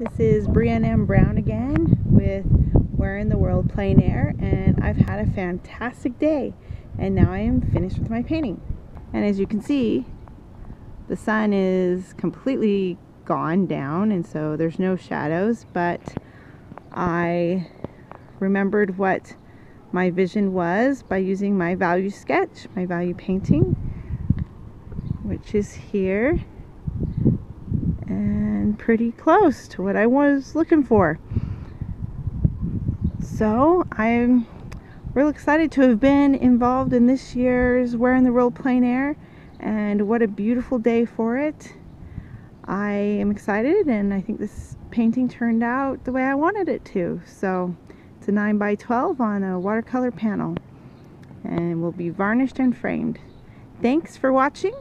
This is Brienne M. Brown again with Where in the World Plein Air and I've had a fantastic day and now I am finished with my painting. And as you can see the sun is completely gone down and so there's no shadows but I remembered what my vision was by using my value sketch, my value painting which is here and pretty close to what I was looking for. So I'm real excited to have been involved in this year's in the World Plein Air and what a beautiful day for it. I am excited and I think this painting turned out the way I wanted it to. So it's a 9 by 12 on a watercolor panel and will be varnished and framed. Thanks for watching